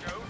cargo